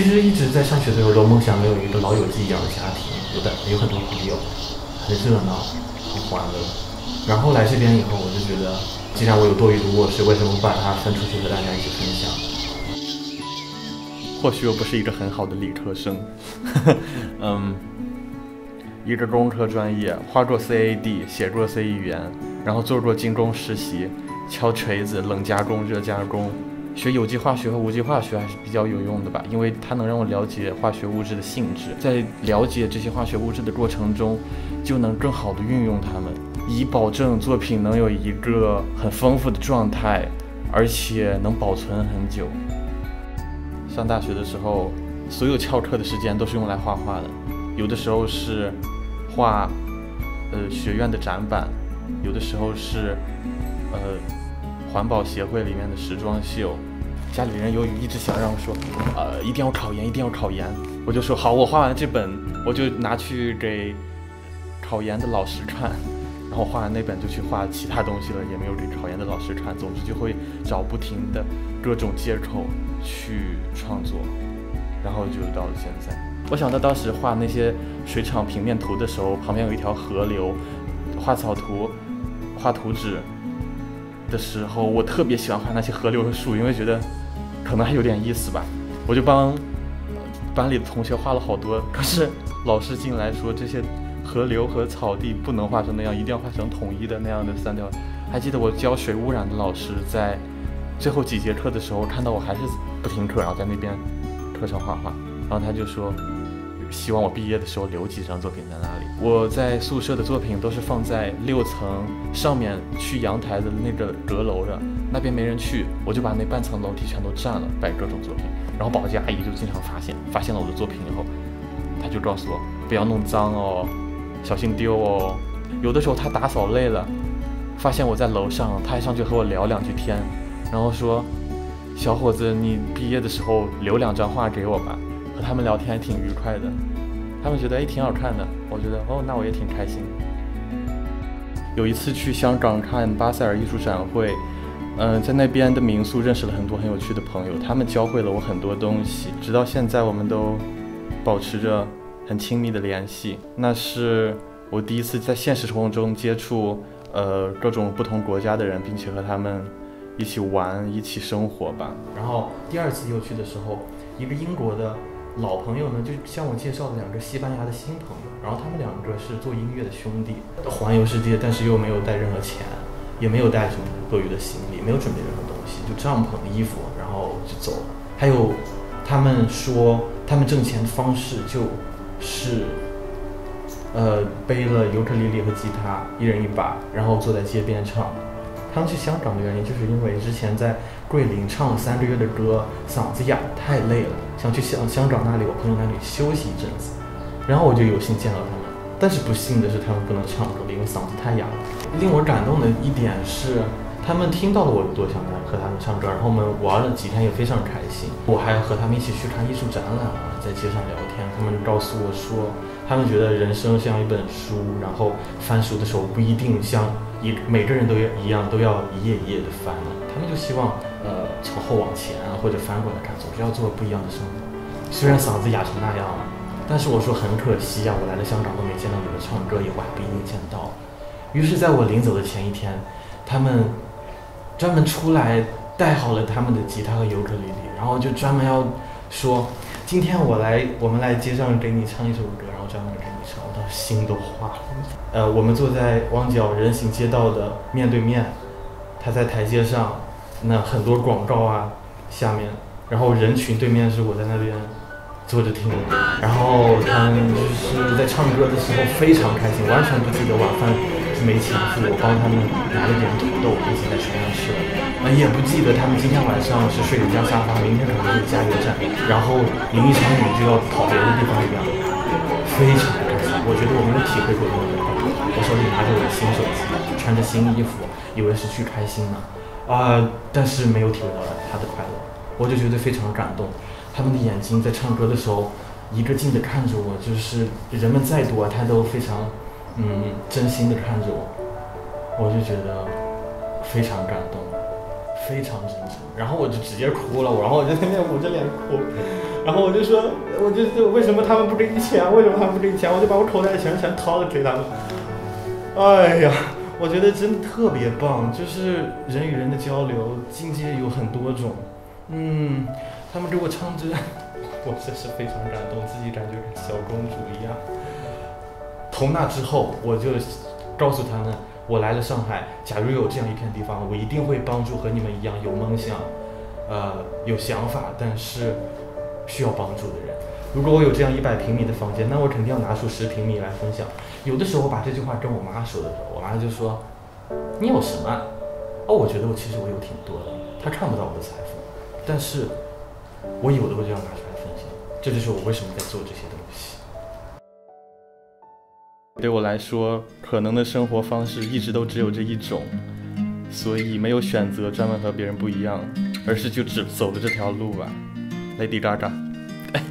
其实一直在上学的时候都梦想有一个老友记一样的家庭，有的有很多朋友，很热闹，很欢乐。然后来这边以后，我就觉得，既然我有多余的卧室，为什么不把它分出去和大家一起分享？或许我不是一个很好的理科生，嗯，一个工科专业，画过 CAD，写过 C 语言，然后做过精工实习，敲锤子、冷加工、热加工。学有机化学和无机化学还是比较有用的吧，因为它能让我了解化学物质的性质，在了解这些化学物质的过程中，就能更好的运用它们，以保证作品能有一个很丰富的状态，而且能保存很久。上大学的时候，所有翘课的时间都是用来画画的，有的时候是画，呃学院的展板，有的时候是，呃环保协会里面的时装秀。家里人由于一直想让我说，呃，一定要考研，一定要考研，我就说好，我画完这本，我就拿去给考研的老师看，然后画完那本就去画其他东西了，也没有给考研的老师看。总之就会找不停的各种借口去创作，然后就到了现在。我想到当时画那些水厂平面图的时候，旁边有一条河流，画草图，画图纸的时候，我特别喜欢画那些河流和树，因为觉得。可能还有点意思吧，我就帮班里的同学画了好多。可是老师进来说，这些河流和草地不能画成那样，一定要画成统一的那样的三条。还记得我教水污染的老师在最后几节课的时候，看到我还是不听课，然后在那边课上画画，然后他就说。希望我毕业的时候留几张作品在那里。我在宿舍的作品都是放在六层上面去阳台的那个阁楼的，那边没人去，我就把那半层楼梯全都占了，摆各种作品。然后保洁阿姨就经常发现，发现了我的作品以后，她就告诉我不要弄脏哦，小心丢哦。有的时候她打扫累了，发现我在楼上，她还上去和我聊两句天，然后说：“小伙子，你毕业的时候留两张画给我吧。”和他们聊天还挺愉快的，他们觉得哎挺好看的，我觉得哦那我也挺开心。有一次去香港看巴塞尔艺术展会，嗯，在那边的民宿认识了很多很有趣的朋友，他们教会了我很多东西，直到现在我们都保持着很亲密的联系。那是我第一次在现实生活中接触呃各种不同国家的人，并且和他们一起玩、一起生活吧。然后第二次又去的时候，一个英国的。老朋友呢，就向我介绍了两个西班牙的新朋友，然后他们两个是做音乐的兄弟，环游世界，但是又没有带任何钱，也没有带什么多余的行李，没有准备任何东西，就帐篷、衣服，然后就走了。还有，他们说他们挣钱的方式就是，呃，背了尤克里里和吉他，一人一把，然后坐在街边唱。他们去香港的原因，就是因为之前在桂林唱了三个月的歌，嗓子哑，太累了，想去香香港那里我朋友那里休息一阵子。然后我就有幸见到他们，但是不幸的是他们不能唱歌了，因为嗓子太哑了。令我感动的一点是，他们听到了我有多想和他们唱歌，然后我们玩了几天也非常开心。我还和他们一起去看艺术展览，在街上聊天。他们告诉我说，他们觉得人生像一本书，然后翻书的时候不一定像。一每个人都要一样，都要一页一页的翻的。他们就希望，呃，从后往前，或者翻过来看，总是要做不一样的生活。虽然嗓子哑成那样了，但是我说很可惜呀，我来了香港都没见到你们唱歌，以后还不一定见到。于是，在我临走的前一天，他们专门出来带好了他们的吉他和尤克里里，然后就专门要说，今天我来，我们来街上给你唱一首歌。然后专门给你唱，我当时心都化了。呃，我们坐在旺角人行街道的面对面，他在台阶上，那很多广告啊下面，然后人群对面是我在那边坐着听，然后他就是在唱歌的时候非常开心，完全不记得晚饭没钱付，我帮他们拿了点土豆一起在车上吃了，呃，也不记得他们今天晚上是睡哪家沙发，明天可能是加油站，然后淋一场雨就要跑别的地方一样。非常开心，我觉得我没有体会过那种快乐。我手里拿着我的新手机，穿着新衣服，以为是去开心呢，啊，但是没有体会到他的快乐，我就觉得非常感动。他们的眼睛在唱歌的时候，一个劲的看着我，就是人们再多，他都非常，嗯，真心的看着我，我就觉得非常感动，非常真诚。然后我就直接哭了，然后我就在那捂着脸哭。然后我就说，我就就为什么他们不给你钱？为什么他们不给你钱？我就把我口袋的钱全掏了给他们。哎呀，我觉得真的特别棒，就是人与人的交流境界有很多种。嗯，他们给我唱着，我真是非常感动，自己感觉跟小公主一样。从那之后，我就告诉他们，我来了上海，假如有这样一片地方，我一定会帮助和你们一样有梦想，呃，有想法，但是需要帮助的人。如果我有这样一百平米的房间，那我肯定要拿出十平米来分享。有的时候我把这句话跟我妈说的时候，我妈就说：“你有什么？”哦，我觉得我其实我有挺多的，她看不到我的财富，但是我有的我就要拿出来分享。这就是我为什么在做这些东西。对我来说，可能的生活方式一直都只有这一种，所以没有选择专门和别人不一样，而是就只走了这条路吧。Lady Gaga，哎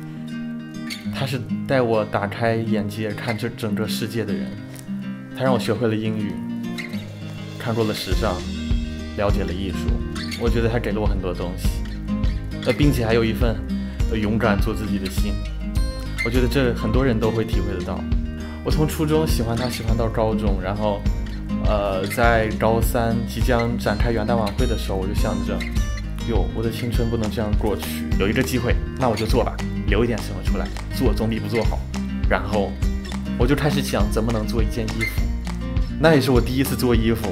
他是带我打开眼界看这整个世界的人，他让我学会了英语，看过了时尚，了解了艺术。我觉得他给了我很多东西，呃，并且还有一份勇敢做自己的心。我觉得这很多人都会体会得到。我从初中喜欢他，喜欢到高中，然后，呃，在高三即将展开元旦晚会的时候，我就想着，哟，我的青春不能这样过去，有一个机会，那我就做吧，留一点什么出来，做总比不做好。然后，我就开始想怎么能做一件衣服，那也是我第一次做衣服，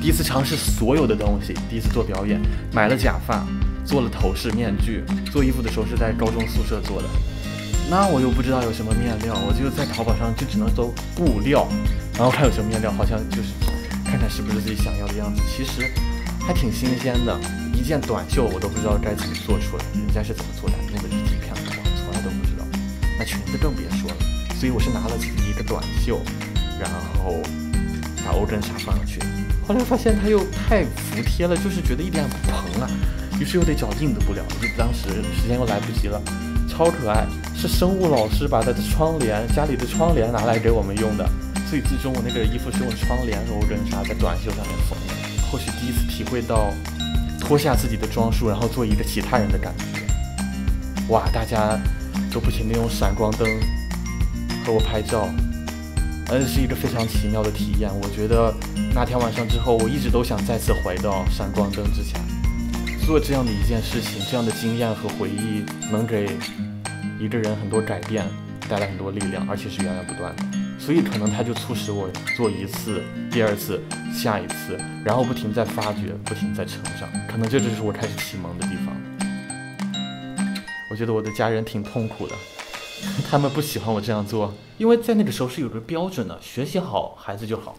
第一次尝试所有的东西，第一次做表演，买了假发，做了头饰、面具，做衣服的时候是在高中宿舍做的。那我又不知道有什么面料，我就在淘宝上就只能搜布料，然后看有什么面料，好像就是看看是不是自己想要的样子。其实还挺新鲜的，一件短袖我都不知道该怎么做出来，人家是怎么做的，那个是几片布，从来都不知道。那裙子更别说了，所以我是拿了一个短袖，然后把欧根纱放上去，后来发现它又太服帖了，就是觉得一点不蓬啊，于是又得找硬的布料，就当时时间又来不及了。超可爱，是生物老师把他的窗帘，家里的窗帘拿来给我们用的，所以最终我那个衣服是用窗帘欧根纱在短袖上面缝的。或许第一次体会到脱下自己的装束，然后做一个其他人的感觉。哇，大家都不停地用闪光灯和我拍照，嗯，是一个非常奇妙的体验。我觉得那天晚上之后，我一直都想再次回到闪光灯之前。做这样的一件事情，这样的经验和回忆，能给一个人很多改变，带来很多力量，而且是源源不断的。所以可能它就促使我做一次、第二次、下一次，然后不停在发掘，不停在成长。可能这就是我开始启蒙的地方。我觉得我的家人挺痛苦的，他们不喜欢我这样做，因为在那个时候是有个标准的，学习好孩子就好。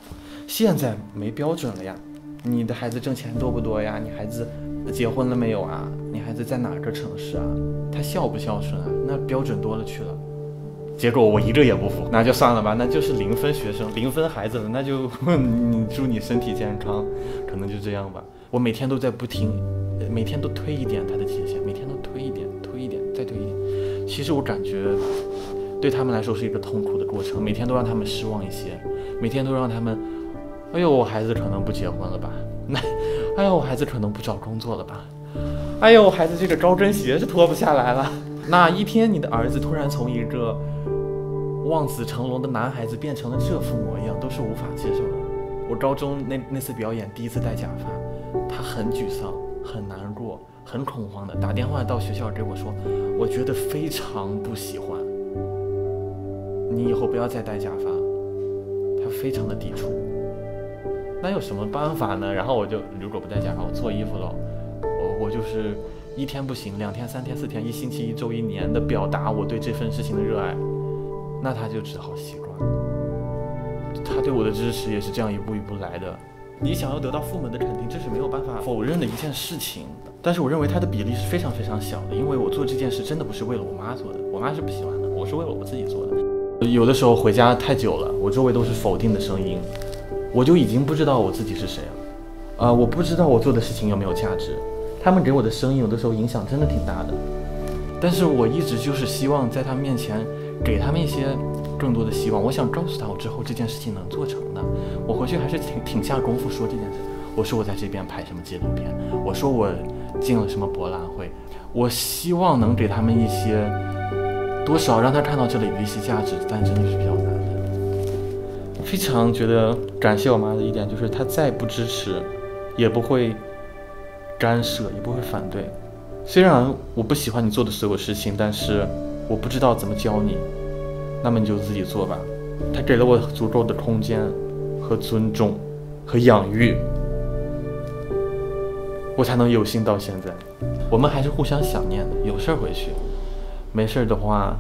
现在没标准了呀，你的孩子挣钱多不多呀？你孩子。结婚了没有啊？你孩子在哪个城市啊？他孝不孝顺啊？那标准多了去了。结果我一个也不服，那就算了吧，那就是零分学生，零分孩子了，那就你祝你身体健康，可能就这样吧。我每天都在不停，每天都推一点他的界限，每天都推一点，推一点，再推一点。其实我感觉对他们来说是一个痛苦的过程，每天都让他们失望一些，每天都让他们，哎呦，我孩子可能不结婚了吧？哎呦，我孩子可能不找工作了吧？哎呦，我孩子这个高跟鞋是脱不下来了。哪一天你的儿子突然从一个望子成龙的男孩子变成了这副模样，都是无法接受的。我高中那那次表演，第一次戴假发，他很沮丧、很难过、很恐慌的打电话到学校给我说，我觉得非常不喜欢，你以后不要再戴假发。他非常的抵触。那有什么办法呢？然后我就如果不在家，我做衣服喽。我我就是一天不行，两天、三天、四天，一星期、一周、一年的表达我对这份事情的热爱。那他就只好习惯。他对我的支持也是这样一步一步来的。你想要得到父母的肯定，这是没有办法否认的一件事情。但是我认为他的比例是非常非常小的，因为我做这件事真的不是为了我妈做的，我妈是不喜欢的，我是为了我自己做的。有的时候回家太久了，我周围都是否定的声音。我就已经不知道我自己是谁了，啊，我不知道我做的事情有没有价值，他们给我的声音有的时候影响真的挺大的，但是我一直就是希望在他面前给他们一些更多的希望，我想告诉他我之后这件事情能做成的，我回去还是挺挺下功夫说这件事，我说我在这边拍什么纪录片，我说我进了什么博览会，我希望能给他们一些多少让他看到这里的一些价值，但真的是比较。非常觉得感谢我妈的一点就是，她再不支持，也不会干涉，也不会反对。虽然我不喜欢你做的所有事情，但是我不知道怎么教你，那么你就自己做吧。她给了我足够的空间和尊重和养育，我才能有幸到现在。我们还是互相想念的，有事儿回去，没事儿的话。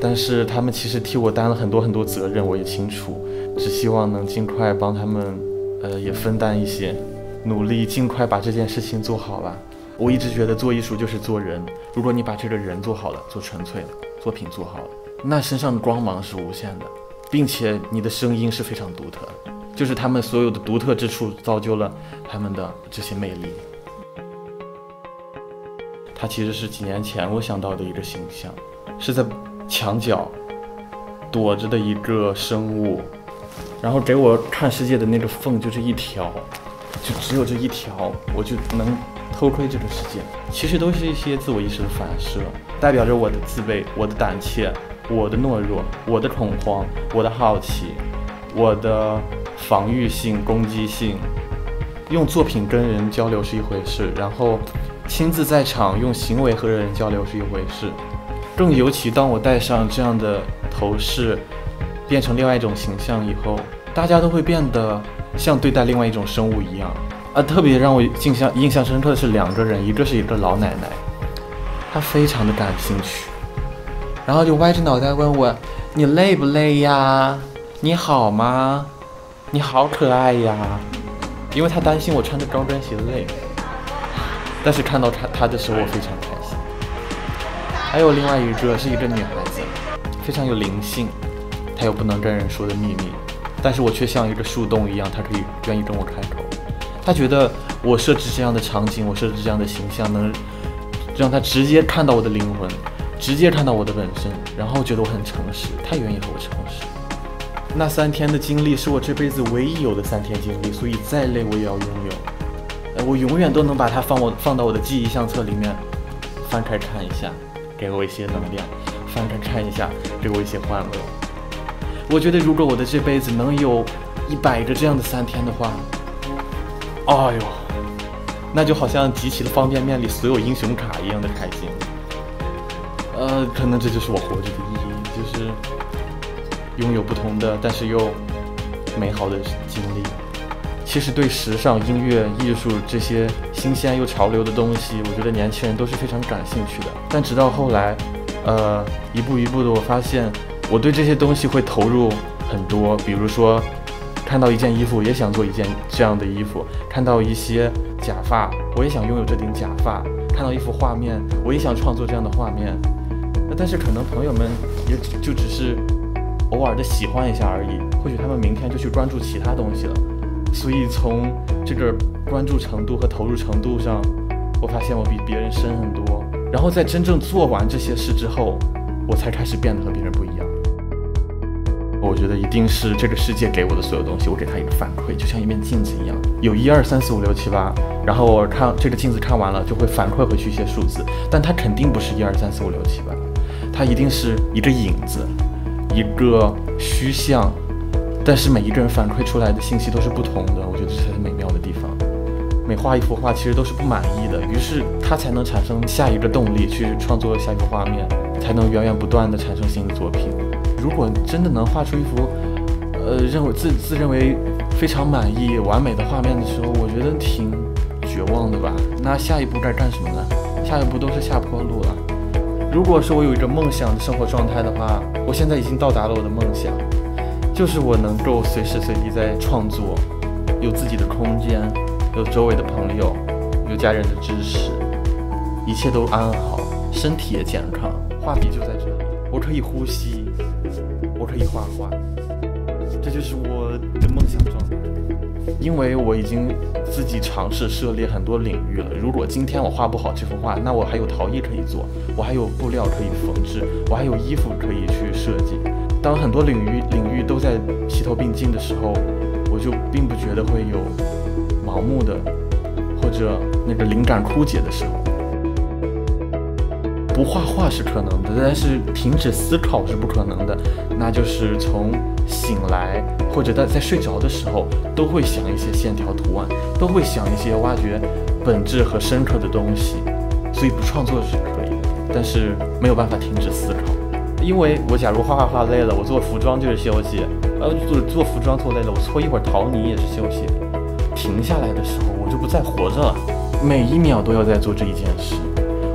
但是他们其实替我担了很多很多责任，我也清楚，只希望能尽快帮他们，呃，也分担一些，努力尽快把这件事情做好吧。我一直觉得做艺术就是做人，如果你把这个人做好了，做纯粹的作品做好了，那身上的光芒是无限的，并且你的声音是非常独特的，就是他们所有的独特之处造就了他们的这些魅力。他其实是几年前我想到的一个形象，是在。墙角躲着的一个生物，然后给我看世界的那个缝就是一条，就只有这一条，我就能偷窥这个世界。其实都是一些自我意识的反射，代表着我的自卑、我的胆怯、我的懦弱、我的恐慌、我的好奇、我的防御性、攻击性。用作品跟人交流是一回事，然后亲自在场用行为和人交流是一回事。更尤其，当我戴上这样的头饰，变成另外一种形象以后，大家都会变得像对待另外一种生物一样。啊，特别让我印象印象深刻的是两个人，一个是一个老奶奶，她非常的感兴趣，然后就歪着脑袋问我：“你累不累呀？你好吗？你好可爱呀！”因为她担心我穿着高跟鞋累。但是看到她她的时候，我非常。还有另外一个是一个女孩子，非常有灵性，她有不能跟人说的秘密，但是我却像一个树洞一样，她可以愿意跟我开口。她觉得我设置这样的场景，我设置这样的形象，能让她直接看到我的灵魂，直接看到我的本身，然后觉得我很诚实，她愿意和我诚实。那三天的经历是我这辈子唯一有的三天经历，所以再累我也要拥有。我永远都能把它放我放到我的记忆相册里面，翻开看一下。给我一些能量，翻开看一下，给我一些欢乐。我觉得如果我的这辈子能有一百个这样的三天的话，哎呦，那就好像集齐了方便面里所有英雄卡一样的开心。呃，可能这就是我活着的意义，就是拥有不同的，但是又美好的经历。其实对时尚、音乐、艺术这些新鲜又潮流的东西，我觉得年轻人都是非常感兴趣的。但直到后来，呃，一步一步的，我发现我对这些东西会投入很多。比如说，看到一件衣服，也想做一件这样的衣服；看到一些假发，我也想拥有这顶假发；看到一幅画面，我也想创作这样的画面。但是可能朋友们也就只是偶尔的喜欢一下而已，或许他们明天就去关注其他东西了。所以从这个关注程度和投入程度上，我发现我比别人深很多。然后在真正做完这些事之后，我才开始变得和别人不一样。我觉得一定是这个世界给我的所有东西，我给他一个反馈，就像一面镜子一样，有一二三四五六七八，然后我看这个镜子看完了，就会反馈回去一些数字，但它肯定不是一二三四五六七八，它一定是一个影子，一个虚像。但是每一个人反馈出来的信息都是不同的，我觉得这才是美妙的地方。每画一幅画，其实都是不满意的，于是他才能产生下一个动力去创作下一个画面，才能源源不断的产生新的作品。如果真的能画出一幅，呃，认为自自认为非常满意、完美的画面的时候，我觉得挺绝望的吧。那下一步该干什么呢？下一步都是下坡路了。如果说我有一个梦想的生活状态的话，我现在已经到达了我的梦想。就是我能够随时随地在创作，有自己的空间，有周围的朋友，有家人的支持，一切都安好，身体也健康。画笔就在这里，我可以呼吸，我可以画画，这就是我的梦想状态。因为我已经自己尝试涉猎很多领域了。如果今天我画不好这幅画，那我还有陶艺可以做，我还有布料可以缝制，我还有衣服可以去设计。当很多领域领域都在齐头并进的时候，我就并不觉得会有盲目的或者那个灵感枯竭的时候。不画画是可能的，但是停止思考是不可能的。那就是从醒来或者在在睡着的时候，都会想一些线条图案，都会想一些挖掘本质和深刻的东西。所以不创作是可以的，但是没有办法停止思考。因为我假如画画画累了，我做服装就是休息；呃，做做服装做累了，我搓一会儿陶泥也是休息。停下来的时候，我就不再活着了。每一秒都要在做这一件事，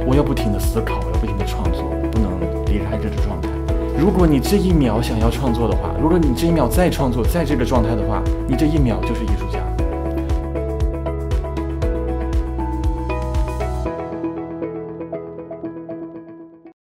我要不停的思考，我要不停的创作，不能离开这个状态。如果你这一秒想要创作的话，如果你这一秒再创作，在这个状态的话，你这一秒就是艺术家。